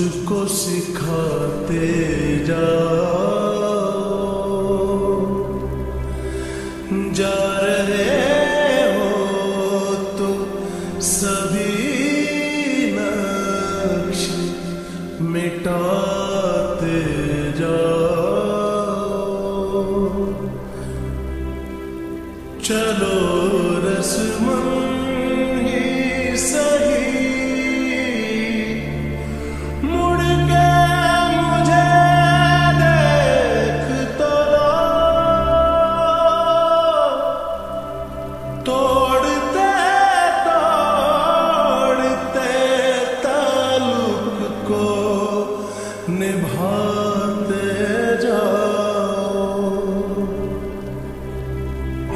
मुझको सिखाते जाओ जा रहे हो तो सभी नक्ष मिटाते जाओ चलो रस्म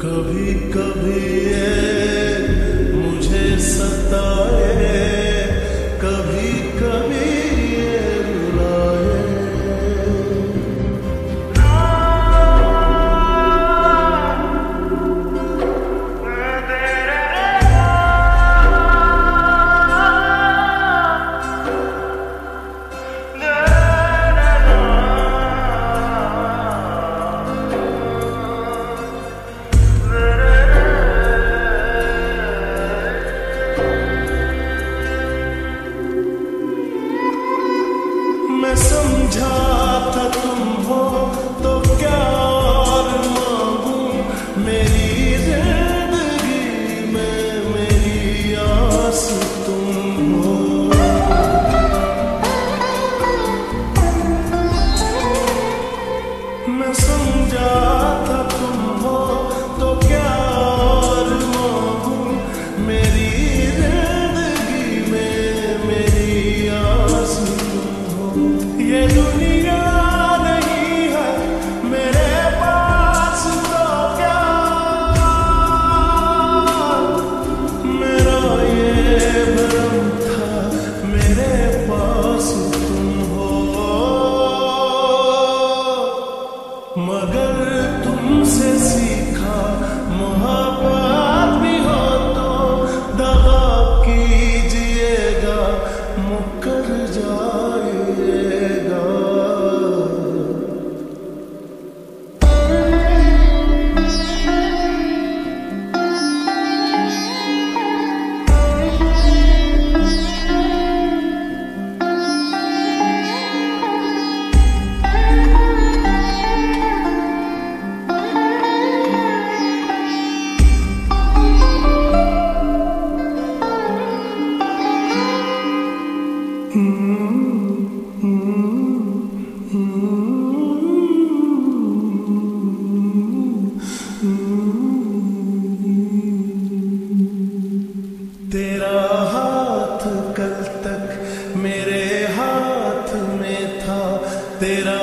कभी कभी तेरा